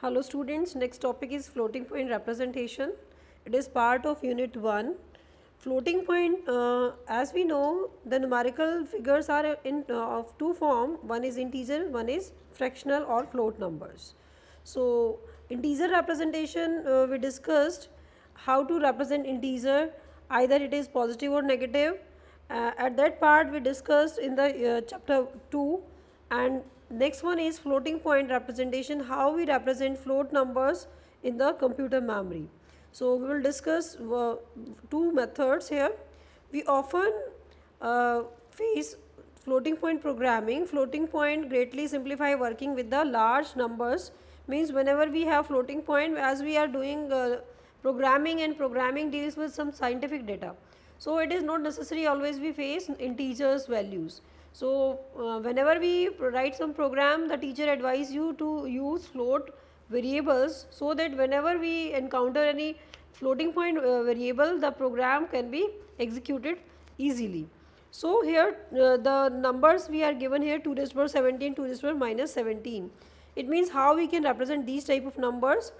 Hello students, next topic is floating point representation. It is part of unit 1. Floating point, uh, as we know, the numerical figures are in uh, of two form. One is integer, one is fractional or float numbers. So, integer representation uh, we discussed how to represent integer either it is positive or negative. Uh, at that part we discussed in the uh, chapter 2 and next one is floating point representation how we represent float numbers in the computer memory. So we will discuss uh, two methods here. We often uh, face floating point programming. Floating point greatly simplify working with the large numbers. Means whenever we have floating point as we are doing uh, programming and programming deals with some scientific data. So it is not necessary always we face integers values so, uh, whenever we write some program the teacher advise you to use float variables so that whenever we encounter any floating point uh, variable the program can be executed easily. So, here uh, the numbers we are given here 2 raised to power 17, 2 raised to power minus 17. It means how we can represent these type of numbers.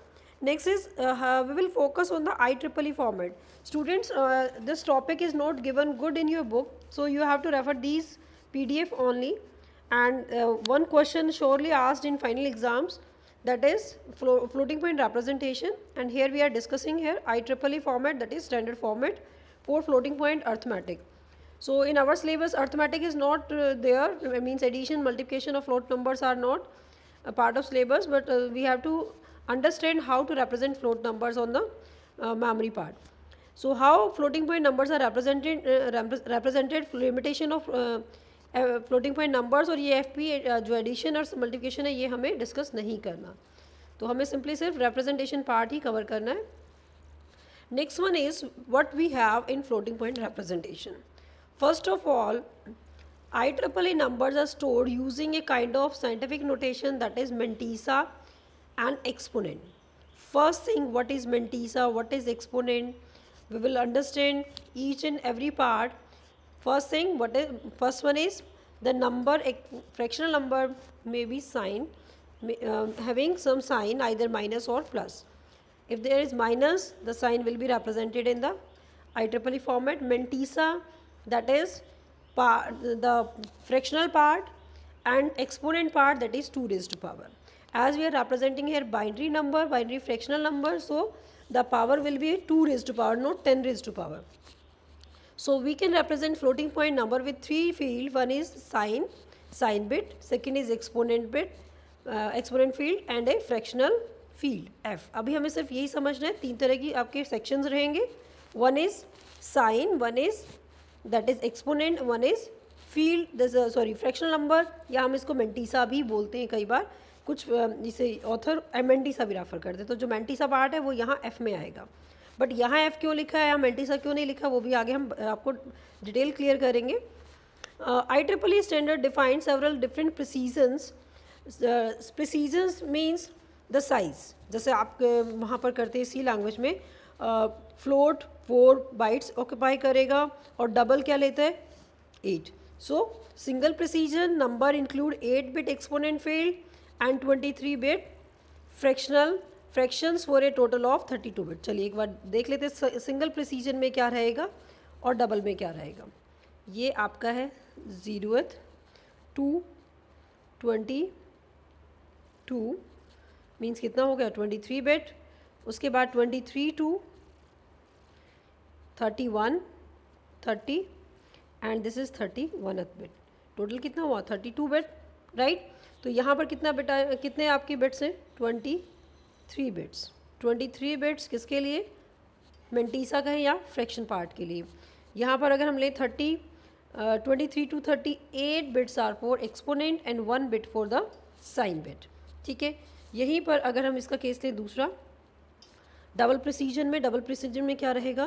Next is uh, we will focus on the IEEE format. Students, uh, this topic is not given good in your book. So, you have to refer these PDF only and uh, one question surely asked in final exams that is flo floating point representation and here we are discussing here IEEE format that is standard format for floating point arithmetic. So, in our syllabus arithmetic is not uh, there it means addition multiplication of float numbers are not a part of syllabus but uh, we have to understand how to represent float numbers on the uh, memory part. So, how floating point numbers are represented uh, represented limitation of uh, floating point numbers और ये F P जो addition और multiplication है, ये हमें discuss नहीं करना। तो हमें सिंपली सिर्फ़ रिप्रेजेंटेशन पार्ट ही कवर करना है। Next one is what we have in floating point representation first of all I triple E number are stored using a kind of scientific notation that is mantissa and exponent first thing what is mantissa what is exponent we will understand each and every part first thing what is first one is the number fractional number may be sign uh, having some sign either minus or plus. If there is minus the sign will be represented in the IEEE format. Mantissa that is part, the fractional part and exponent part that is 2 raised to power. As we are representing here binary number binary fractional number so the power will be 2 raised to power not 10 raised to power so, we can represent floating point number with three field one is sign sign bit second is exponent bit uh, exponent field and a fractional field f अभी हमें सिर्फ़ यही समझना है तीन तरह की आपके sections रहेंगे one is sign one is that is exponent one is field this uh, sorry fractional number या हम इसको मेंटीसा भी बोलते हैं कई बार कुछ जिसे ऑथर एमेंटीसा भी रेफर करते हैं तो जो मेंटीसा पार्ट है वो यहाँ एफ़ में आएगा बट यहाँ एफ़ क्यों लिखा है? या मेल्टीसा क्यों नहीं लिखा? वो भी आगे हम आपको डिटेल क्लियर करेंगे। I triple E standard defined several different precisions precisions means the size जैसे आप वहाँ पर करते हैं सी लैंग्वेज में। फ्लोट फोर बाइट्स ऑक्यूपाई करेगा और डबल क्या लेता है? Eight so single precision number include eight bit exponent field and twenty three bit fractional fractions for a total of thirty two bit चलिए एक बार देख लेते सिंगल प्रोसीजन में क्या रहेगा और डबल में क्या रहेगा। ये आपका है zeroth to twenty two means कितना हो गया? ट्वेंटी थ्री बिट उसके बाद twenty three to thirty one thirty and this is thirty one eighth bit total कितना हुआ? थर्टी टू बिट राइट तो यहाँ पर कितना बिट कितने आपके बिट्स हैं? Twenty three bits twenty three bits किसके लिए? मेंटीसा का है या फ्रैक्शन पार्ट के लिए? यहाँ पर अगर हम लें thirty twenty three to thirty eight bits are for exponent and one bit for the sign bit ठीक है? यहीं पर अगर हम इसका केस लें दूसरा डबल प्रोसीजन में डबल प्रोसीजन में क्या रहेगा?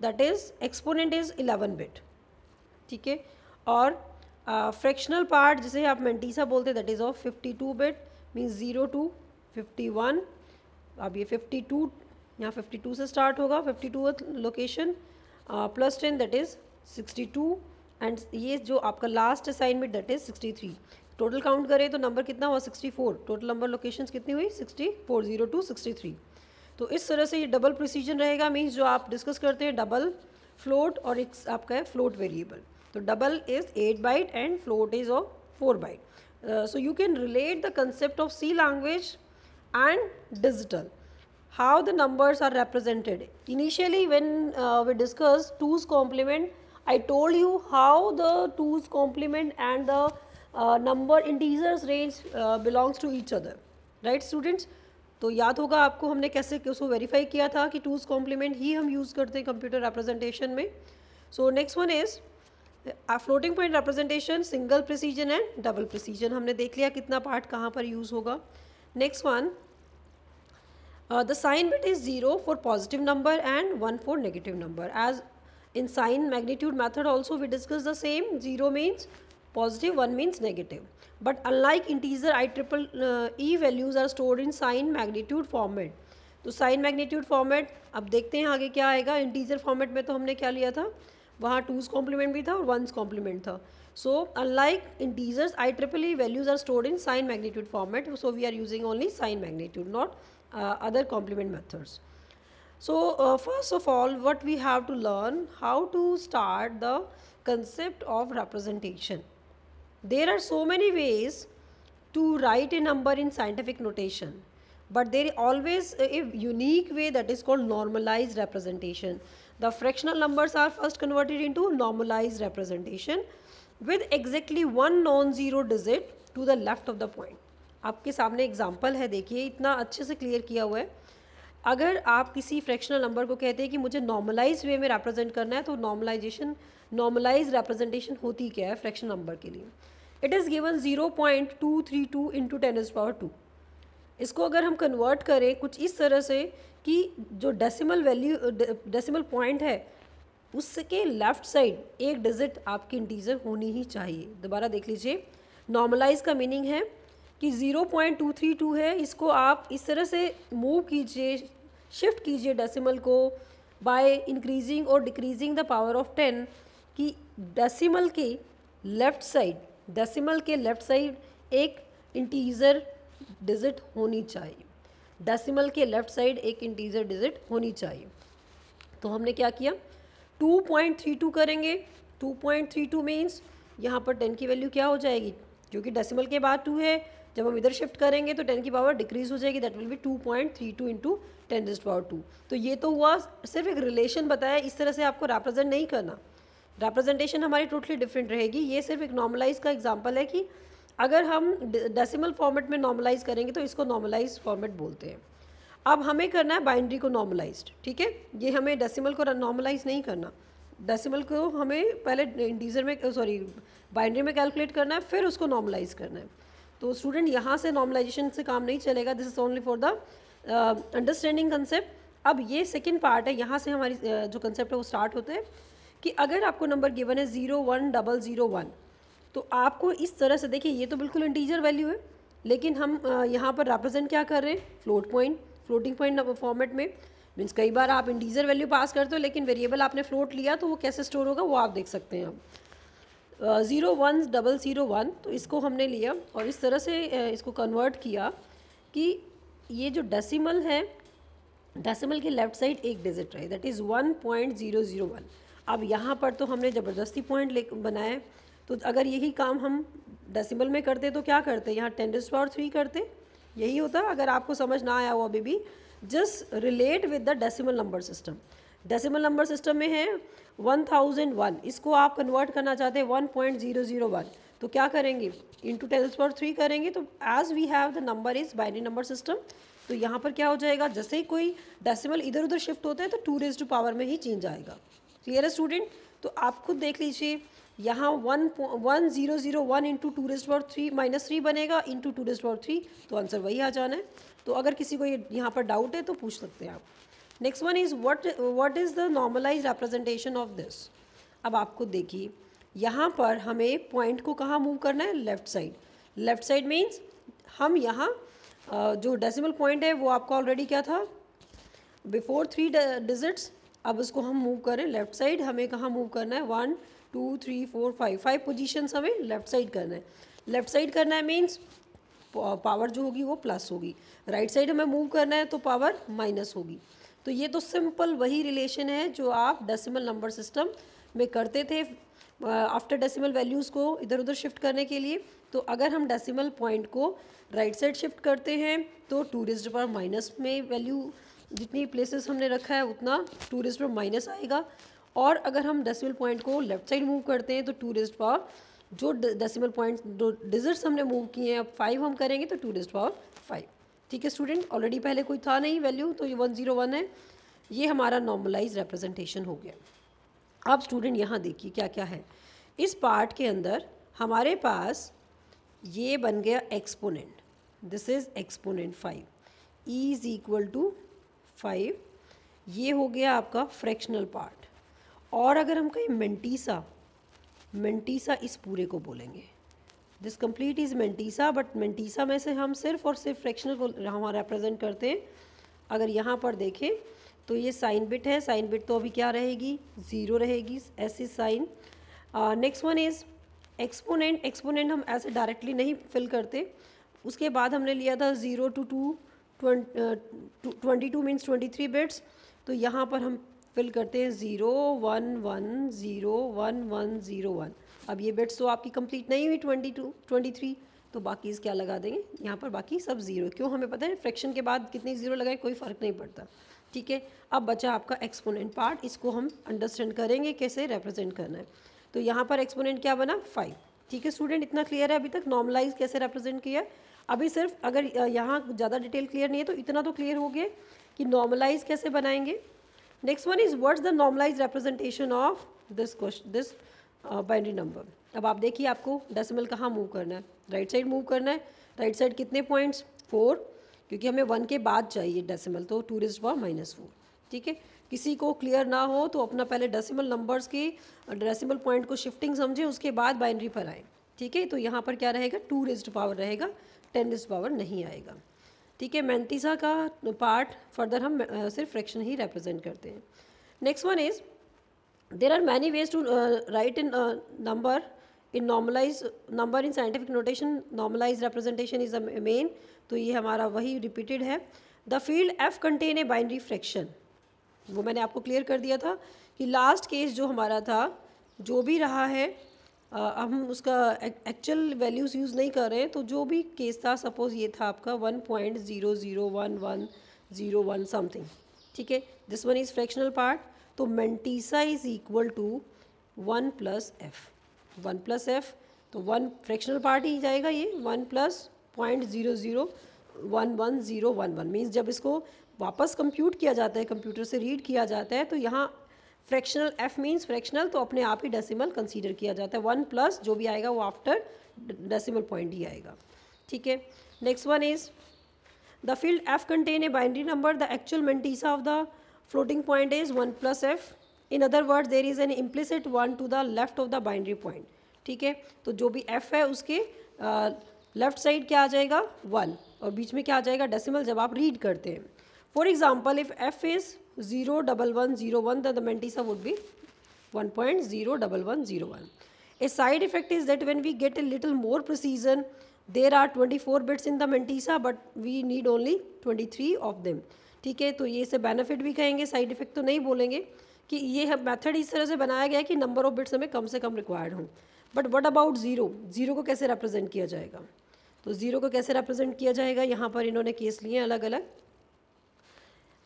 That is exponent is eleven bit ठीक है? और फ्रैक्शनल uh, पार्ट जिसे आप मेंटीसा बोलते हैं that is of fifty two bit means zero to fifty one अब ये 52 यहाँ 52 से स्टार्ट होगा 52 location plus ten that is 62 and ये जो आपका last assignment that is 63 total count करें तो नंबर कितना हुआ? Sixty four total number locations कितनी हुई? Sixty four zero to sixty तो इस तरह से ये डबल प्रोसीजन रहेगा मीन्स जो आप डिस्कस करते हैं डबल फ्लोट और एक आपका है फ्लोट वेरिएबल तो double is eight byte and float is of four byte so you can relate the concept of C language and digital how the numbers are represented initially when uh, we discussed 2's complement i told you how the 2's complement and the uh, number integers range uh, belongs to each other right students तो याद होगा आपको हमने कैसे उसको verify किया था कि टूज कॉम्प्लीमेंट ही हम यूज़ करते हैं कंप्यूटर रिप्रेजेंटेशन में so next one is floating point representation single precision and double precision हमने देख लिया कितना पार्ट कहाँ पर यूज़ होगा next one the sign bit is zero for positive number and one for negative number as in sign magnitude method also we discuss the same zero means positive one means negative but unlike integer I triple E values are store in sign magnitude format तो sign magnitude format अब देखते हैं आगे क्या आएगा. Integer format में तो हमने क्या लिया था? वहाँ टूज कॉम्प्लीमेंट भी था और वंस कॉम्प्लीमेंट था. So unlike integers, IEEE values are stored in sign magnitude format. So we are using only sign magnitude, not uh, other complement methods. So uh, first of all, what we have to learn how to start the concept of representation. There are so many ways to write a number in scientific notation, but there is always a unique way that is called normalized representation. The fractional numbers are first converted into normalized representation with exactly one non zero digit to the left of the point आपके सामने example है, देखिए, इतना अच्छे से clear किया हुआ है। अगर आप किसी फ्रैक्शनल नंबर को कहते हैं कि मुझे नॉर्मलाइज वे में रिप्रेजेंट करना है तो नॉर्मलाइजेशन नॉर्मलाइज रिप्रेजेंटेशन होती क्या है फ्रैक्शन नंबर के लिए? It is given zero point two three two into ten is power two इसको अगर हम कन्वर्ट करें, कुछ इस तरह से कि जो डेसिमल वैल्यू डेसिमल पॉइंट है उसके लेफ़्ट साइड एक डिजिट आपकी इंटीजर होनी ही चाहिए। दोबारा देख लीजिए। नॉर्मलाइज का मीनिंग है कि zero point two three two है। इसको आप इस तरह से मूव कीजिए, शिफ्ट कीजिए डेसिमल को बाय इंक्रीजिंग और decreasing the power of ten कि डेसिमल के लेफ़्ट साइड, डेसिमल के लेफ़्ट साइड एक इंटीजर डिजिट होनी चाहिए। डेसिमल के लेफ़्ट साइड एक इंटीजर डिजिट होनी चाहिए। तो हमने क्या किया? 2.32 करेंगे 2.32 मीन्स यहाँ पर 10 की वैल्यू क्या हो जाएगी? क्योंकि डेसिमल के बाद 2 है, जब हम इधर शिफ्ट करेंगे तो 10 की पावर डिक्रीज हो जाएगी that will be 2.32 point three two into ten raised power two तो ये तो हुआ, सिर्फ़ एक रिलेशन बताया, इस तरह से आपको रिप्रेजेंट नहीं करना। रिप्रेजेंटेशन हमारी टोटली डिफरेंट रहेगी। ये सिर्फ़ एक नॉर्मलाइज का एग्ज़ाम्पल है कि अगर हम डेसिमल फॉर्मेट में नॉर्मलाइज करेंगे तो इसको नॉर्मलाइज फॉर्मेट बोलते हैं। अब हमें करना है बाइंड्री को नॉर्मलाइज्ड ठीक है? ये हमें डेसिमल को नॉर्मलाइज नहीं करना। डेसिमल को हमें पहले इंटीजर में सॉरी बाइंड्री में कैलकुलेट करना है फिर उसको नॉर्मलाइज करना है। तो स्टूडेंट यहाँ से नॉर्मलाइजेशन से काम नहीं चलेगा this is only for the understanding concept अब ये सेकेंड पार्ट है यहाँ से हमारी uh, जो कंसेप्ट है वो स्टार्ट होता है कि अगर आपको नंबर गिवन है zero one double zero one तो आपको इस तरह से देखिए ये तो बिल्कुल इंटीजर वैल्यू है लेकिन हम uh, यहाँ पर रिप्रेजेंट क्या कर रहे हैं? Float point floating point format में मीन्स कई बार आप इंटीजर वैल्यू पास करते हो, लेकिन वेरिएबल आपने फ्लोट लिया तो वो कैसे स्टोर होगा, वो आप देख सकते हैं अब zero one double zero one तो इसको हमने लिया, और इस तरह से इसको कन्वर्ट किया कि ये जो डेसिमल है डेसिमल के लेफ़्ट साइड एक डिजिट रहे that is one point zero zero one अब यहाँ पर तो हमने ज़बरदस्ती पॉइंट ले बनाए तो अगर यही काम हम डेसिमल में करते तो क्या करते, यहाँ टेन डिस्ट पावर थ्री करते यही होता अगर आपको समझ ना आया हो अभी भी just relate with the decimal number system decimal number system में है वन थाउज़ेंड वन इसको आप कन्वर्ट करना चाहते हैं one point zero zero one तो क्या करेंगे? इंटू टेन पर थ्री करेंगे तो as we have the number is binary number system तो यहाँ पर क्या हो जाएगा? जैसे ही कोई डेसिमल इधर उधर शिफ्ट होता है तो टू रेज टू पावर में ही चेंज आएगा. क्लियर है स्टूडेंट तो आप खुद देख लीजिए यहाँ one one zero zero one into two raised power three minus three बनेगा into two raised power three तो आंसर वही आ जाना है। तो अगर किसी को ये यहाँ पर डाउट है तो पूछ सकते हैं आप। Next one is what what is the normalize representation of this अब आपको देखिए, यहाँ पर हमें पॉइंट को कहाँ मूव करना है? Left side left side means हम यहाँ जो डेसिमल पॉइंट है, वो आपका ऑलरेडी क्या था? बिफोर थ्री डिजिट्स अब उसको हम मूव करें। लेफ़्ट साइड हमें कहाँ मूव करना है? One two three four five five position हमें लेफ़्ट साइड करना है। लेफ़्ट साइड करना है मीन्स पावर जो होगी वो प्लस होगी। राइट साइड हमें मूव करना है तो पावर माइनस होगी। तो ये तो सिंपल वही रिलेशन है जो आप डेसिमल नंबर सिस्टम में करते थे आफ्टर डेसिमल वैल्यूज़ को इधर उधर शिफ्ट करने के लिए। तो अगर हम डेसिमल पॉइंट को राइट साइड शिफ्ट करते हैं तो टूरिस्ट पर माइनस में वैल्यू जितनी प्लेसेस हमने रखा है, उतना टूरिस्ट पर माइनस आएगा। और अगर हम डेसिमल पॉइंट को लेफ़्ट साइड मूव करते हैं तो टूरिस्ट पावर जो डेसिमल पॉइंट जो डिजिट्स हमने मूव किए हैं, अब फाइव हम करेंगे तो टूरिस्ट पावर फाइव ठीक है स्टूडेंट ऑलरेडी पहले कोई था नहीं वैल्यू तो ये वन ज़ीरो वन है। ये हमारा नॉर्मलाइज रिप्रेजेंटेशन हो गया। अब स्टूडेंट यहाँ देखिए क्या क्या है। इस पार्ट के अंदर हमारे पास ये बन गया exponent this is exponent five E is equal to five ये हो गया आपका फ्रैक्शनल पार्ट और अगर हम कहीं मेंटीसा मेंटीसा इस पूरे को बोलेंगे। This complete is mantissa but mantissa में से हम सिर्फ़ और सिर्फ़ फ्रैक्शनल को हम रिप्रेजेंट करते हैं। अगर यहाँ पर देखें तो ये साइन बिट है। साइन बिट तो अभी क्या रहेगी? ज़ीरो रहेगी। ऐसी sign next one is exponent exponent हम ऐसे डायरेक्टली नहीं फिल करते। उसके बाद हमने लिया था zero to to twenty two means twenty three bits तो यहाँ पर हम फिल करते हैं zero one one zero one one zero one. अब ये बिट्स तो आपकी कंप्लीट नहीं हुई ट्वेंटी टू ट्वेंटी थ्री तो बाकी क्या लगा देंगे? यहाँ पर बाकी सब ज़ीरो। क्यों? हमें पता है फ्रैक्शन के बाद कितनी ज़ीरो लगाए, कोई फ़र्क नहीं पड़ता। ठीक है? अब बचा आपका एक्सपोनेंट पार्ट इसको हम अंडरस्टैंड करेंगे कैसे रिप्रेजेंट करना है। तो यहाँ पर एक्सपोनेंट क्या बना? फाइव ठीक है स्टूडेंट इतना क्लियर है अभी तक? नॉर्मलाइज कैसे रिप्रेजेंट किया? अभी सिर्फ़ अगर यहाँ ज़्यादा डिटेल क्लियर नहीं है तो इतना तो क्लियर हो गया कि नॉर्मलाइज कैसे बनाएँगे? Next one is what's the normalize representation of this question this binary number अब आप देखिए आपको डेसिमल कहाँ मूव करना है। राइट साइड मूव करना है। राइट साइड कितने पॉइंट्स फोर क्योंकि हमें वन के बाद चाहिए डेसिमल तो two two raised power minus four ठीक है? किसी को क्लियर ना हो तो अपना पहले डेसिमल नंबर्स के डेसिमल पॉइंट को शिफ्टिंग समझे, उसके बाद बाइनरी पर आए। ठीक है? तो यहाँ पर क्या रहेगा? टू रिस्ट पावर रहेगा टेन रिस्ट पावर नहीं आएगा। ठीक है मैंतीसा का पार्ट फर्दर हम सिर्फ़ फ्रैक्शन ही रिप्रेजेंट करते हैं। Next one is there are many ways to write in number in normalize number in scientific notation normalize representation is main तो ये हमारा वही रिपीटेड है। The field F contain a binary fraction वो मैंने आपको क्लियर कर दिया था कि लास्ट केस जो हमारा था, जो भी रहा है अब हम उसका एक्चुअल वैल्यूज़ यूज़ नहीं कर रहे हैं तो जो भी केस था सपोज़ ये था आपका one point zero zero one one zero one something ठीक है? This one is fractional part तो mantissa is equal to one plus F one plus F तो वन फ्रैक्शनल पार्ट ही जाएगा ये one plus point zero zero one one zero one one means जब इसको वापस कंप्यूट किया जाता है कंप्यूटर से रीड किया जाता है तो यहाँ फ्रैक्शनल एफ़ मीन्स फ्रैक्शनल तो अपने आप ही डेसिमल कंसीडर किया जाता है। वन प्लस जो भी आएगा वो आफ्टर डेसिमल पॉइंट ही आएगा। ठीक है? Next one is the field F contain a binary number the actual mantissa of the floating point is one plus F in other word there is an implicit one to the left of the binary point ठीक है? तो जो भी F है उसके left uh, side क्या आ जाएगा? One और बीच में क्या आ जाएगा? डेसिमल जब आप रीड करते हैं। For example if F is 0 double 1 0 1 then the mantissa would be 1.0 double 1 0 1. A side effect is that when we get a little more precision, there are 24 bits in the mantissa but we need only 23 of them. ठीक है? तो ये इसे benefit भी कहेंगे side effect तो नहीं बोलेंगे कि ये मेथड इस तरह से बनाया गया है कि नंबर ऑफ़ बिट्स हमें कम से कम रिक्वायर्ड हों। But what about zero zero को कैसे रिप्रेजेंट किया जाएगा? तो ज़ीरो को कैसे रिप्रेजेंट किया जाएगा? यहाँ पर इन्होंने केस लिए अलग अलग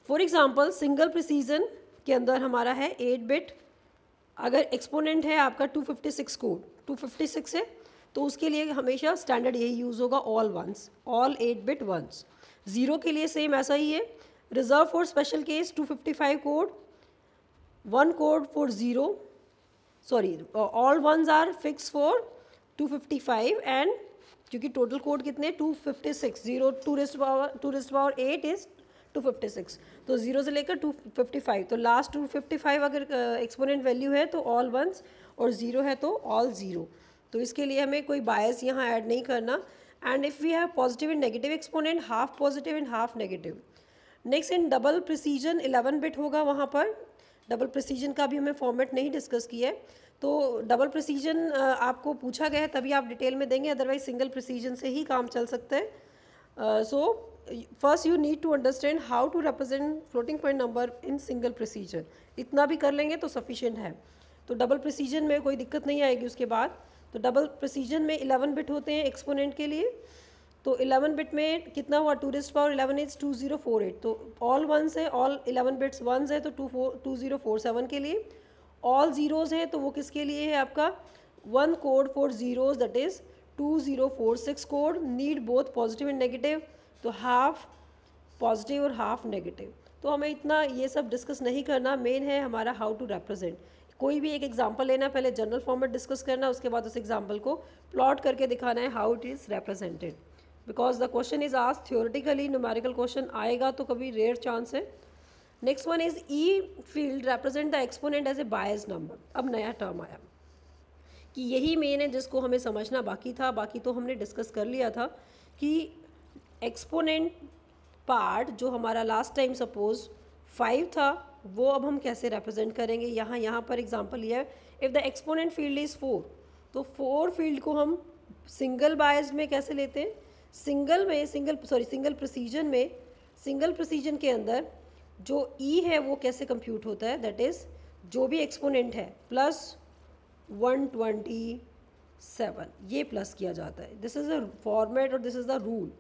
फॉर एग्ज़ाम्पल सिंगल प्रिसीजन के अंदर हमारा है एट बिट अगर एक्सपोनेंट है आपका two fifty six code two fifty six है तो उसके लिए हमेशा स्टैंडर्ड यही यूज़ होगा all ones all eight bit ones zero के लिए सेम ऐसा ही है. Reserve for special case two fifty five code one code for zero sorry all ones are fix for two fifty five and क्योंकि total code कितने? Two fifty six zero two raised power two raised power eight is two fifty six तो zero से लेकर two fifty five तो last two fifty five अगर exponent value है तो all once और ज़ीरो है तो ऑल ज़ीरो तो इसके लिए हमें कोई बायस यहाँ ऐड नहीं करना. And if we have positive and negative exponent half positive and half negative next in double precision eleven bit होगा वहाँ पर. डबल प्रिसीजन का भी हमें फॉर्मेट नहीं डिस्कस किया है. तो डबल प्रोसीजन आपको पूछा गया है, तभी आप डिटेल में देंगे अदरवाइज़ सिंगल प्रोसीजन से ही काम चल सकता है. So first you need to understand how to represent floating point number in single precision इतना भी कर लेंगे तो सफिशेंट है। तो डबल प्रोसीजन में कोई दिक्कत नहीं आएगी उसके बाद। तो डबल प्रोसीजन में इलेवन बिट होते हैं एक्सपोनेंट के लिए। तो इलेवन बिट में कितना हुआ? Two raised power eleven is two zero four eight तो ऑल वंस है ऑल इलेवन बिट्स वंस है तो two four two zero four seven के लिए। ऑल ज़ीरोज़ हैं तो वो किसके लिए है आपका? One code for zeros that is two zero four six code need both positive and negative तो हाफ़ पॉजिटिव और हाफ़ नेगेटिव तो हमें इतना ये सब डिस्कस नहीं करना. मेन है हमारा हाउ टू रिप्रेजेंट कोई भी एक एग्जांपल लेना, पहले जनरल फॉर्म में डिस्कस करना, उसके बाद उस एग्जांपल को प्लॉट करके दिखाना है how it is represented because the question is आज थियोरिटिकली न्यूमेरिकल क्वेश्चन आएगा तो कभी रेयर चांस है. Next one is E field represent the exponent as a bias number अब नया टर्म आया. कि यही मेन है जिसको हमें समझना बाकी था. बाकी तो हमने डिस्कस कर लिया था कि एक्सपोनेंट पार्ट जो हमारा लास्ट टाइम सपोज़ फाइव था, वो अब हम कैसे रिप्रेजेंट करेंगे? यहाँ यहाँ पर एग्जांपल लिया है if the exponent field is four तो फोर फ़ील्ड को हम सिंगल बायस्ड में कैसे लेते हैं? सिंगल में सिंगल सॉरी सिंगल प्रोसीजन में सिंगल प्रोसीजन के अंदर जो ई e है, वो कैसे कंप्यूट होता है? दैट इज़ जो भी एक्सपोनेंट है प्लस वन ट्वेंटी सेवन ये प्लस किया जाता है। दिस इज़ द फॉर्मेट और दिस इज़ द रूल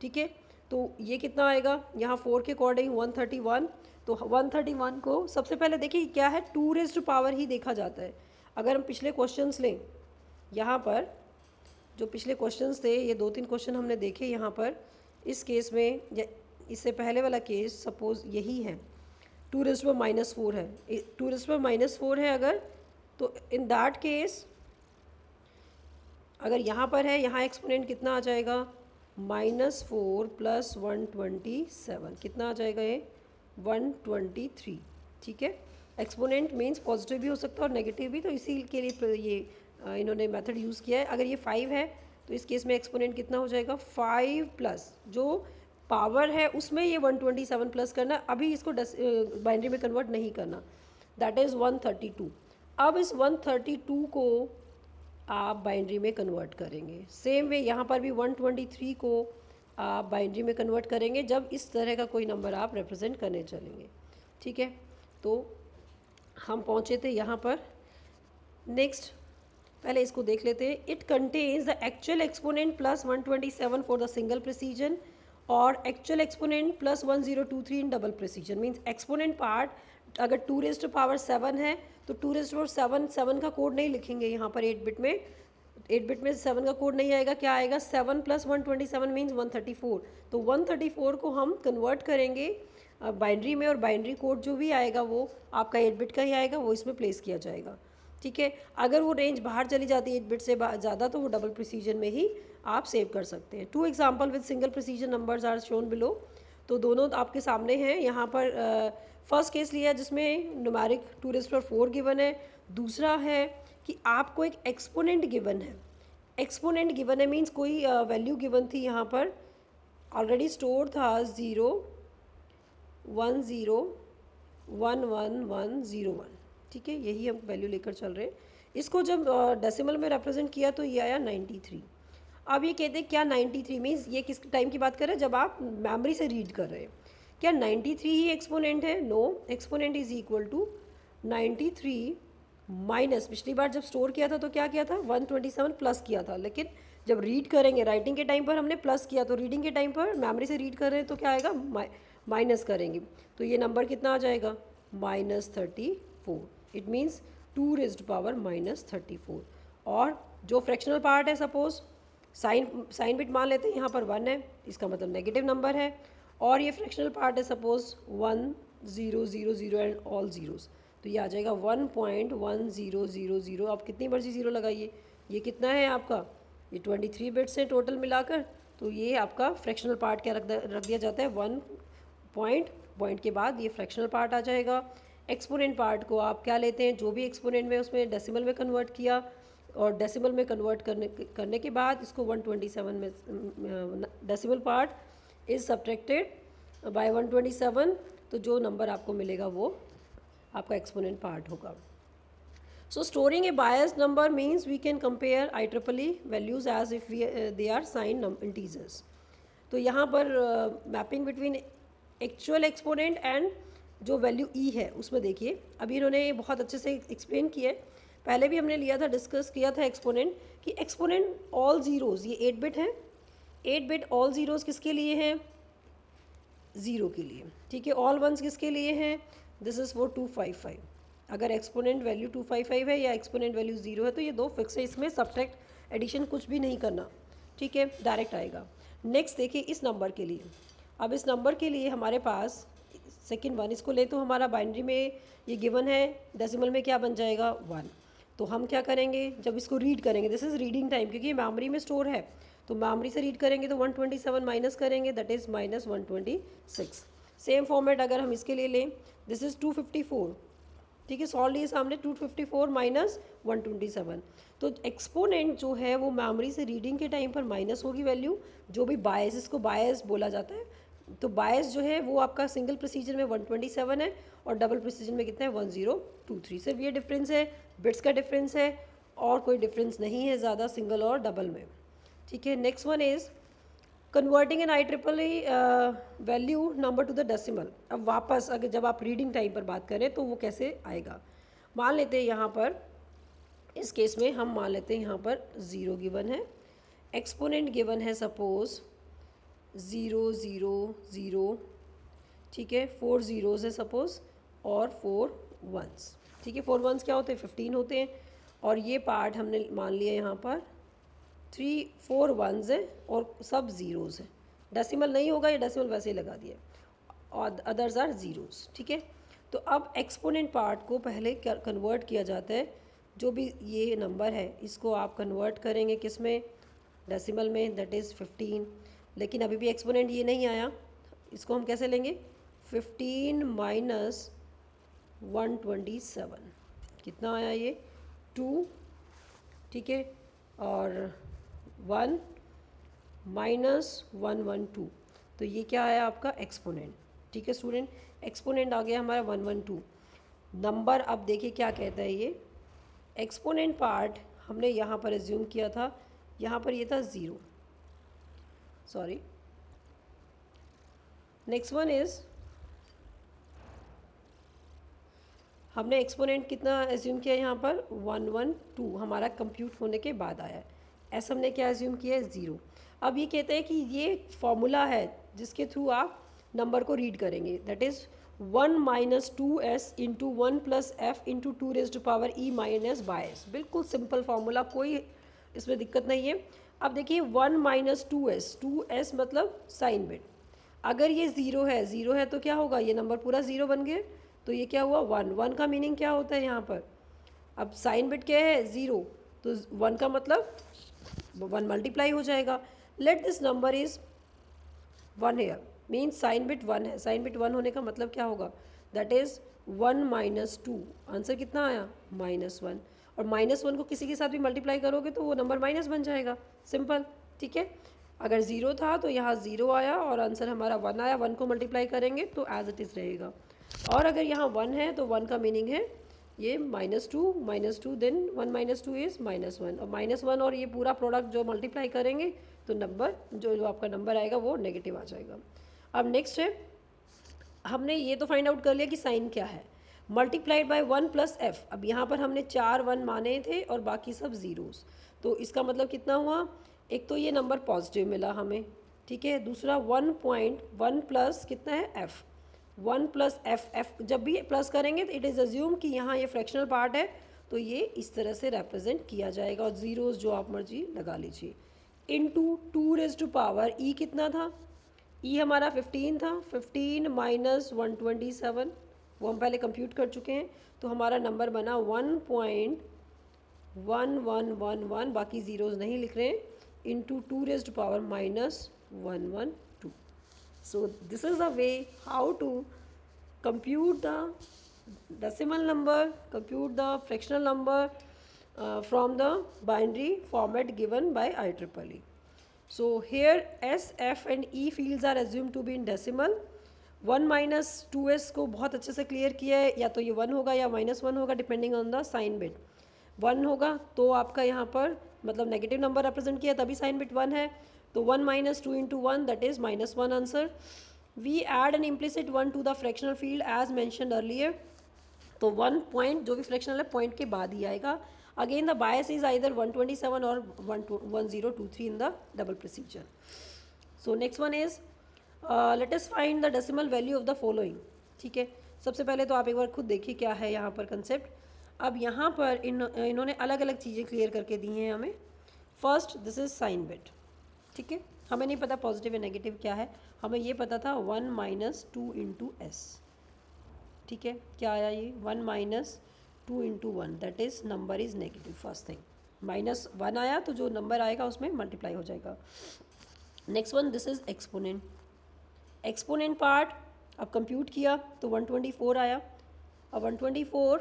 ठीक है? तो ये कितना आएगा? यहाँ फोर के अकॉर्डिंग वन थर्टी वन तो वन थर्टी वन को सबसे पहले देखिए क्या है? टू रेज टू पावर ही देखा जाता है। अगर हम पिछले क्वेश्चंस लें, यहाँ पर जो पिछले क्वेश्चंस थे, ये दो तीन क्वेश्चन हमने देखे यहाँ पर। इस केस में इससे पहले वाला केस सपोज़ यही है। टू रेस्ट पर माइनस फोर है। टू रेस्ट पर माइनस फोर है अगर तो इन दैट केस अगर यहाँ पर है, यहाँ एक्सपोनेंट कितना आ जाएगा? Minus four plus one twenty seven. कितना आ जाएगा ये? One twenty three. ठीक है? एक्सपोनेंट मीन्स पॉजिटिव भी हो सकता है और नेगेटिव भी तो इसी के लिए ये इन्होंने मेथड यूज़ किया है। अगर ये फाइव है तो इस केस में एक्सपोनेंट कितना हो जाएगा? फाइव प्लस जो पावर है, उसमें ये वन ट्वेंटी सेवन प्लस करना, अभी इसको बाइंड्री में कन्वर्ट नहीं करना। That is one thirty two अब इस वन थर्टी टू को आप बाइंड्री में कन्वर्ट करेंगे। सेम वे यहाँ पर भी वन ट्वेंटी थ्री को आप बाइंड्री में कन्वर्ट करेंगे, जब इस तरह का कोई नंबर आप रिप्रेजेंट करने चलेंगे। ठीक है? तो हम पहुँचे थे यहाँ पर। नेक्स्ट, पहले इसको देख लेते हैं। It contains the actual exponent plus one twenty seven for the single precision और actual exponent plus one zero two three in double precision means exponent part अगर टू रेस्ट पावर सेवन है तो two raised power seven seven का code नहीं लिखेंगे यहाँ पर eight bit में। एट बिट में सेवन का कोड नहीं आएगा, क्या आएगा? Seven plus one twenty seven means one thirty four तो वन थर्टी फोर को हम कन्वर्ट करेंगे बाइंड्री में और बाइंड्री कोड जो भी आएगा वो आपका एट बिट का ही आएगा, वो इसमें प्लेस किया जाएगा। ठीक है? अगर वो रेंज बाहर चली जाती है एट बिट से ज़्यादा तो वो डबल प्रोसीजन में ही आप सेव कर सकते हैं। Two example with single precision numbers are shown below तो दोनों आपके सामने हैं, यहाँ पर फ़र्स्ट केस लिया जिसमें नुमारिक टू पर फोर गिवन है। दूसरा है कि आपको एक एक्सपोनेंट गिवन है। एक्सपोनेंट गिवन है मीन्स कोई वैल्यू गिवन थी यहाँ पर। ऑलरेडी स्टोर था zero one zero one one one zero one ठीक है? यही हम वैल्यू लेकर चल रहे हैं। इसको जब डेसिमल में रिप्रेजेंट किया तो ये आया नाइन्टी थ्री अब ये कहते हैं क्या नाइन्टी थ्री मीन्स ये किस टाइम की बात कर रहे हैं? जब आप मेमोरी से रीड कर रहे हैं। क्या नाइन्टी थ्री ही एक्सपोनेंट है? No exponent is equal to ninety three minus पिछली बार जब स्टोर किया था तो क्या किया था? वन ट्वेंटी सेवन प्लस किया था। लेकिन जब रीड करेंगे राइटिंग के टाइम पर हमने प्लस किया तो रीडिंग के टाइम पर मेमोरी से रीड कर रहे हैं तो क्या आएगा? माइनस करेंगे। तो ये नंबर कितना आ जाएगा? Minus thirty four it means two raised power minus thirty four और जो फ्रैक्शनल पार्ट है सपोज़ साइन साइन बिट मान लेते हैं, यहाँ पर वन है, इसका मतलब नेगेटिव नंबर है। और ये फ्रैक्शनल पार्ट है suppose one zero zero zero and all zeros तो ये आ जाएगा one point one zero zero zero आप कितनी मर्ज़ी ज़ीरो लगाइए। ये कितना है आपका? ये ट्वेंटी थ्री बिट्स हैं टोटल मिलाकर। तो ये आपका फ्रैक्शनल पार्ट क्या रख रख दिया जाता है? वन पॉइंट पॉइंट के बाद ये फ्रैक्शनल पार्ट आ जाएगा। एक्सपोनेंट पार्ट को आप क्या लेते हैं? जो भी एक्सपोनेंट में उसमें डेसिमल में कन्वर्ट किया और डेसिमल में कन्वर्ट करने करने के बाद इसको 127 में decimal part is subtracted by 127 तो जो नंबर आपको मिलेगा वो आपका एक्सपोनेंट पार्ट होगा। So storing a biased number means we can compare IEEE values as if we, uh, they are signed integers. तो यहाँ पर mapping between actual exponent and जो वैल्यू ई e है उसमें देखिए। अभी इन्होंने बहुत अच्छे से एक्सप्लेन किया है। पहले भी हमने लिया था डिस्कस किया था एक्सपोनेंट कि एक्सपोनेंट ऑल ज़ीरोज़ ये एट बिट हैं। एट बिट ऑल ज़ीरोज़ किसके लिए हैं? ज़ीरो के लिए। ठीक है, ऑल वंस किसके लिए हैं? दिस इज़ वो टू फाइव फाइव अगर exponent value two five five है या एक्सपोनेंट वैल्यू ज़ीरो है तो ये दो फिक्स है, इसमें सब्ट्रैक्ट एडिशन कुछ भी नहीं करना। ठीक है, डायरेक्ट आएगा। नेक्स्ट देखिए इस नंबर के लिए। अब इस नंबर के लिए हमारे पास सेकेंड वन इसको ले तो हमारा बाइंड्री में ये गिवन है डेसिमल में क्या बन जाएगा? वन तो हम क्या करेंगे? जब इसको रीड करेंगे दिस इज़ रीडिंग टाइम क्योंकि ये मेमोरी में स्टोर है तो मेमोरी से रीड करेंगे तो 127 माइनस करेंगे that is minus one same format अगर हम इसके लिए लें दिस इज़ 254 ठीक है सॉल्व लिए सामने 254 माइनस वन तो एक्सपोनेंट जो है वो मेमोरी से रीडिंग के टाइम पर माइनस होगी वैल्यू जो भी बायस इसको बायस बोला जाता है। तो बायस जो है वो आपका सिंगल प्रोसीजर में 127 है और डबल प्रोसीजर में कितना है? 1023 सिर्फ़ ये डिफरेंस है बिट्स का डिफरेंस है और कोई डिफरेंस नहीं है ज़्यादा सिंगल और डबल में। ठीक है next one is converting an I triple E value number to the decimal अब वापस अगर जब आप रीडिंग टाइम पर बात करें तो वो कैसे आएगा? मान लेते हैं यहाँ पर, इस केस में हम मान लेते हैं यहाँ पर ज़ीरो गिवन है। एक्सपोनेंट गिवन है सपोज़ ज़ीरो ज़ीरो ज़ीरो ठीक है फोर ज़ीरोज़ है सपोज़ और फोर वंस ठीक है फोर वंस क्या होते हैं? फिफ्टीन होते हैं। और ये पार्ट हमने मान लिया यहाँ पर थ्री, फोर वंस हैं और सब ज़ीरोज़ हैं। डेसिमल नहीं होगा, ये डेसिमल वैसे ही लगा दिया। और अदर्स आर ज़ीरोज़ ठीक है? तो अब एक्सपोनेंट पार्ट को पहले कन्वर्ट किया जाता है। जो भी ये नंबर है, इसको आप कन्वर्ट करेंगे किसमें? डेसिमल में दैट इज़ फिफ्टीन लेकिन अभी भी एक्सपोनेंट ये नहीं आया। इसको हम कैसे लेंगे? Fifteen minus one twenty seven कितना आया ये? टू ठीक है? और one minus one one two. तो ये क्या आया आपका? एक्सपोनेंट। ठीक है स्टूडेंट? एक्सपोनेंट आ गया हमारा वन वन टू। नंबर अब देखिए क्या कहता है ये। एक्सपोनेंट पार्ट हमने यहाँ पर एज्यूम किया था। यहाँ पर ये था zero sorry next one is हमने एक्सपोनेंट कितना एज्यूम किया यहाँ पर? One one two. हमारा कंप्यूट होने के बाद आया है। ऐसा हमने क्या एज्यूम किया है? ज़ीरो अब ये कहते हैं कि ये फॉर्मूला है जिसके थ्रू आप नंबर को रीड करेंगे. That is one minus two S into one plus F into two raise to power E minus bias बिल्कुल सिंपल फार्मूला कोई इसमें दिक्कत नहीं है. अब देखिए one minus two S two S मतलब साइन बिट अगर ये ज़ीरो है ज़ीरो है तो क्या होगा? ये नंबर पूरा ज़ीरो बन गया. तो ये क्या हुआ? वन वन का मीनिंग क्या होता है यहाँ पर? अब साइन बिट क्या है? ज़ीरो तो वन का मतलब वन मल्टीप्लाई हो जाएगा. Let this number is one here means sign bit one है. साइन बिट वन होने का मतलब क्या होगा? That is one minus two answer कितना आया? माइनस वन और माइनस वन को किसी के साथ भी मल्टीप्लाई करोगे तो वो नंबर माइनस बन जाएगा. सिंपल ठीक है? अगर ज़ीरो था तो यहाँ ज़ीरो आया और आंसर हमारा वन आया. वन को मल्टीप्लाई करेंगे तो एज इट इज़ रहेगा. और अगर यहाँ वन है तो वन का मीनिंग है ये minus two minus two then one minus two is minus one और माइनस वन और ये पूरा प्रोडक्ट जो मल्टीप्लाई करेंगे तो नंबर जो जो आपका नंबर आएगा, वो नेगेटिव आ जाएगा। अब नेक्स्ट है, हमने ये तो फाइंड आउट कर लिया कि साइन क्या है। Multiplied by one plus F अब यहाँ पर हमने चार वन माने थे और बाकी सब ज़ीरोज़ तो इसका मतलब कितना हुआ? एक तो ये नंबर पॉजिटिव मिला हमें, ठीक है? दूसरा वन पॉइंट वन प्लस कितना है? F one plus F F जब भी प्लस करेंगे तो इट इज़ अज्यूम कि यहाँ ये फ्रैक्शनल पार्ट है तो ये इस तरह से रिप्रेजेंट किया जाएगा और ज़ीरोज़ जो आप मर्ज़ी लगा लीजिए। Into two raise to power E कितना था? ई e हमारा फिफ्टीन था fifteen minus one twenty seven वो हम पहले कंप्यूट कर चुके हैं तो हमारा नंबर बना one point one one one one बाकी ज़ीरोज़ नहीं लिख रहे हैं। Into two raise to power minus one one so this is the way how to compute the decimal number compute the fractional number uh, from the binary format given by IEEE. So here S, F and E fields are assumed to be in decimal one minus two S को बहुत अच्छे से clear किया है या तो ये one होगा या माइनस वन होगा depending on the sign bit one होगा तो आपका यहाँ पर मतलब नेगेटिव नंबर रिप्रेजेंट किया तभी साइन बिट वन है तो one minus two into one that is minus one answer we add an implicit one to the fractional field as mentioned earlier तो वन पॉइंट जो भी फ्रैक्शनल है point के बाद ही आएगा. Again the bias is either one twenty seven और one one zero two three in the double precision so next one is us find the decimal value of the following ठीक है? सबसे पहले तो आप एक बार खुद देखिए क्या है यहाँ पर कंसेप्ट अब यहाँ पर इन, इन्होंने अलग अलग चीज़ें क्लियर करके दी हैं हमें. First this is sign bit ठीक है? हमें नहीं पता पॉजिटिव या नेगेटिव क्या है। हमें ये पता था one minus two into S ठीक है? क्या आया ये? One minus two into one that is number is negative first thing minus one आया तो जो नंबर आएगा उसमें मल्टीप्लाई हो जाएगा। Next one this is exponent exponent part अब कंप्यूट किया तो वन ट्वेंटी फोर आया। अब वन ट्वेंटी फोर